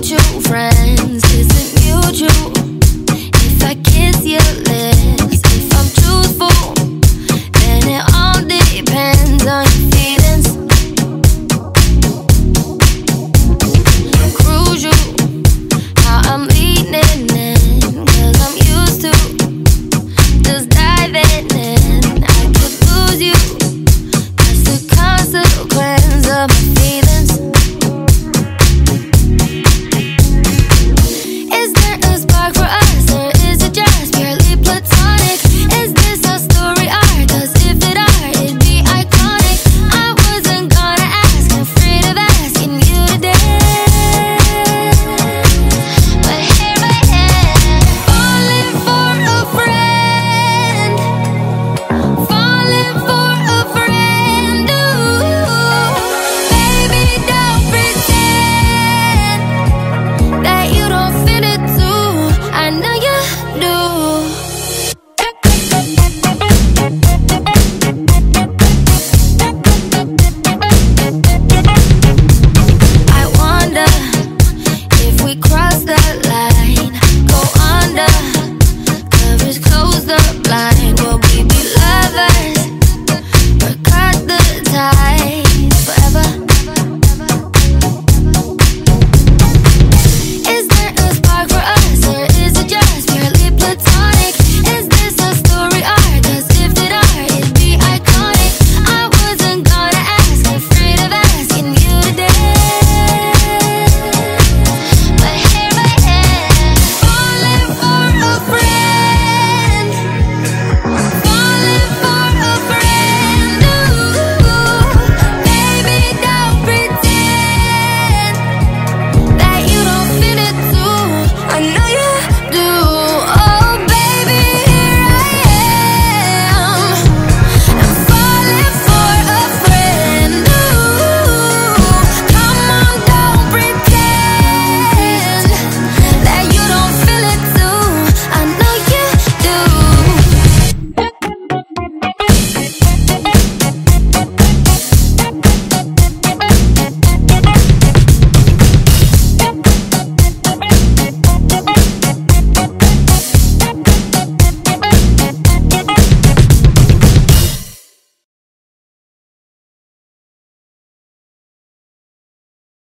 mutual friends? Is mutual? If I kiss your lips, if I'm truthful, then it all depends on your feelings. Crucial, how I'm leaning I'm used to just diving in. we cross the